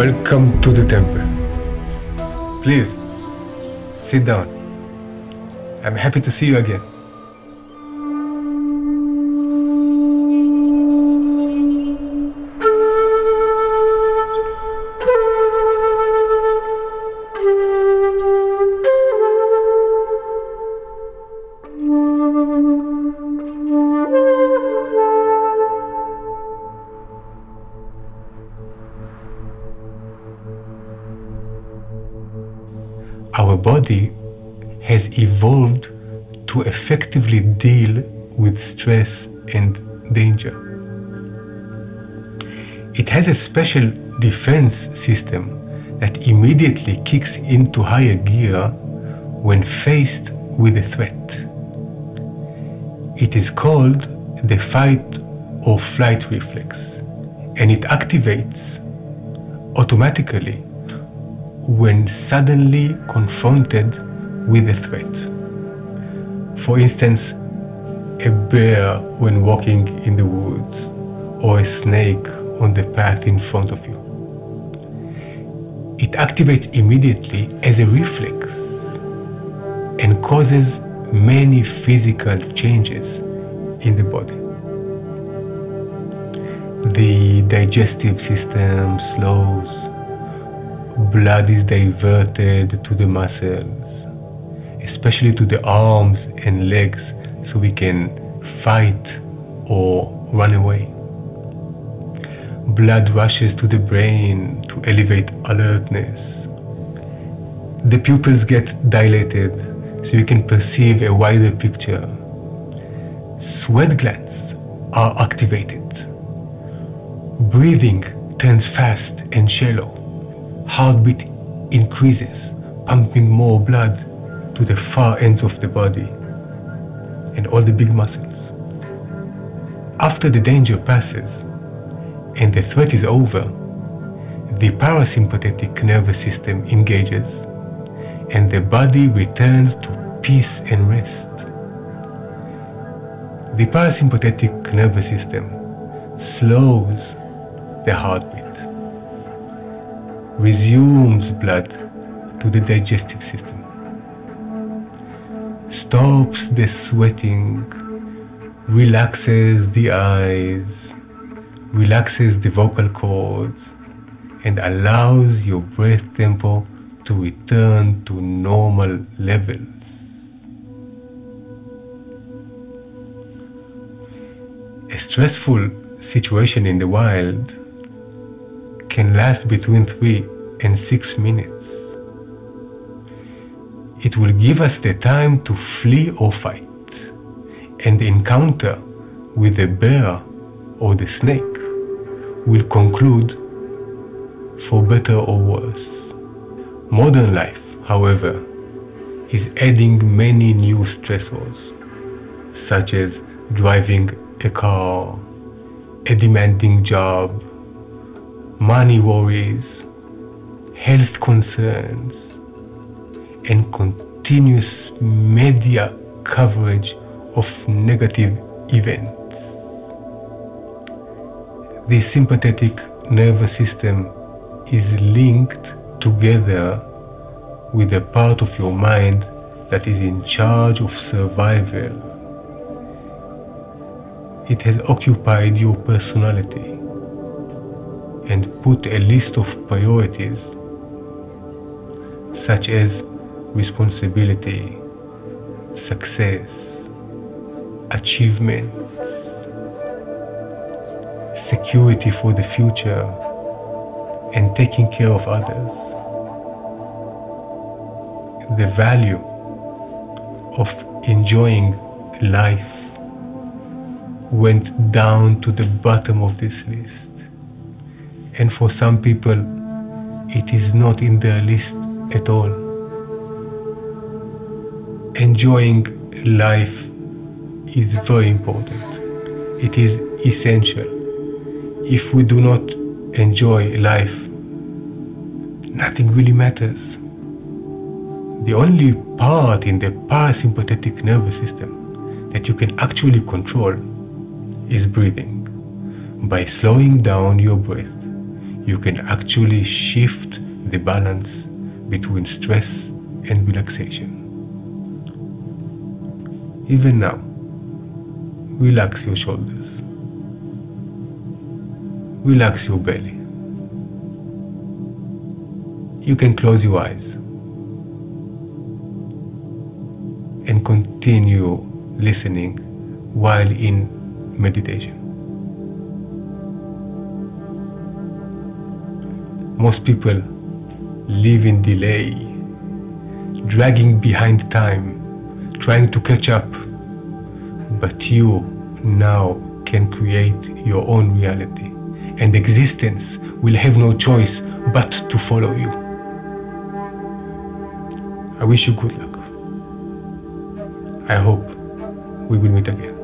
Welcome to the temple. Please, sit down. I'm happy to see you again. Our body has evolved to effectively deal with stress and danger. It has a special defense system that immediately kicks into higher gear when faced with a threat. It is called the fight or flight reflex and it activates automatically when suddenly confronted with a threat. For instance, a bear when walking in the woods, or a snake on the path in front of you. It activates immediately as a reflex and causes many physical changes in the body. The digestive system slows, blood is diverted to the muscles, especially to the arms and legs, so we can fight or run away. Blood rushes to the brain to elevate alertness. The pupils get dilated so you can perceive a wider picture. Sweat glands are activated. Breathing turns fast and shallow heartbeat increases, pumping more blood to the far ends of the body and all the big muscles. After the danger passes and the threat is over, the parasympathetic nervous system engages and the body returns to peace and rest. The parasympathetic nervous system slows the heartbeat resumes blood to the digestive system, stops the sweating, relaxes the eyes, relaxes the vocal cords, and allows your breath tempo to return to normal levels. A stressful situation in the wild can last between 3 and 6 minutes. It will give us the time to flee or fight, and the encounter with the bear or the snake will conclude for better or worse. Modern life, however, is adding many new stressors, such as driving a car, a demanding job, money worries, health concerns, and continuous media coverage of negative events. The sympathetic nervous system is linked together with the part of your mind that is in charge of survival. It has occupied your personality and put a list of priorities such as responsibility, success, achievements, security for the future, and taking care of others. The value of enjoying life went down to the bottom of this list. And for some people, it is not in their list at all. Enjoying life is very important. It is essential. If we do not enjoy life, nothing really matters. The only part in the parasympathetic nervous system that you can actually control is breathing. By slowing down your breath, you can actually shift the balance between stress and relaxation. Even now, relax your shoulders, relax your belly. You can close your eyes and continue listening while in meditation. Most people live in delay, dragging behind time, trying to catch up. But you now can create your own reality, and existence will have no choice but to follow you. I wish you good luck. I hope we will meet again.